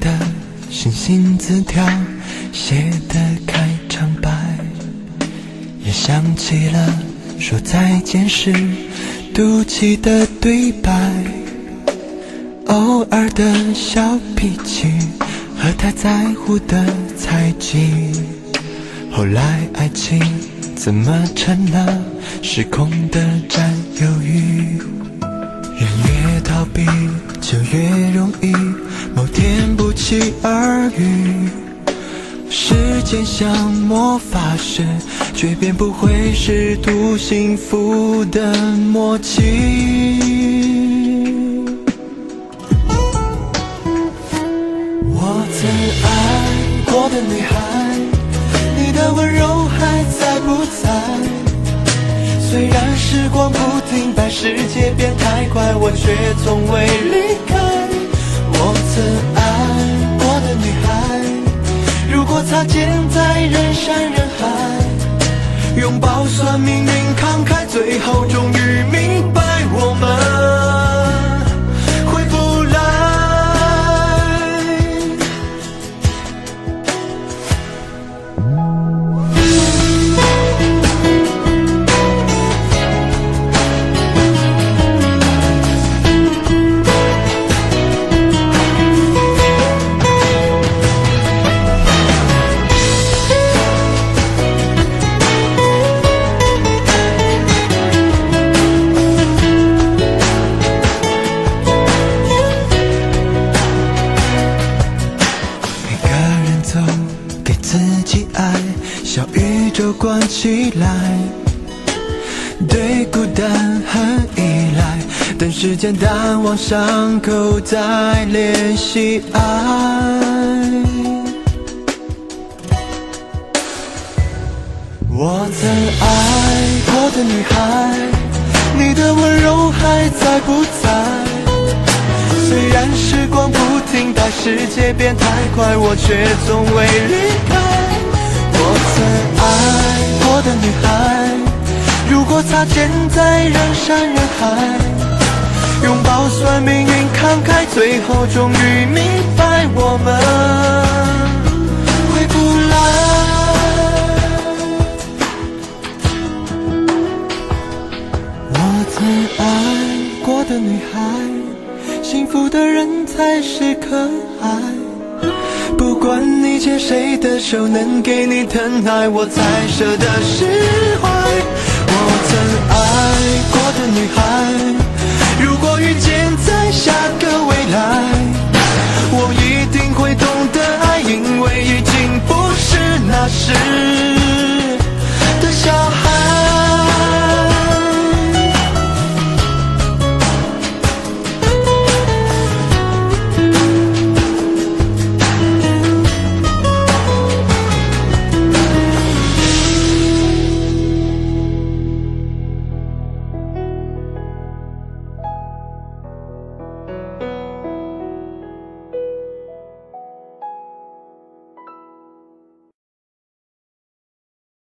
的星星字条写的开场白，也想起了说再见时赌气的对白，偶尔的小脾气和他在乎的猜忌，后来爱情怎么成了时空的占有欲？人越逃避就越容易某天不期而遇。时间像魔法师，却变不回试图幸福的默契。我曾爱过的女孩，你的温柔还在不在？虽然时光不停摆，世界变太快，我却从未离开。我曾爱过的女孩，如果擦肩在人山人海，拥抱算命运慷慨，最后终于宇宙关起来，对孤单很依赖，等时间淡忘伤口再练习爱。我曾爱过的女孩，你的温柔还在不在？虽然时光不停但，世界变太快，我却从未离开。我曾爱过的女孩，如果擦肩在人山人海，拥抱算命运慷慨，最后终于明白我们回不来。我曾爱过的女孩，幸福的人才是可爱。牵谁的手，能给你疼爱，我才舍得失去。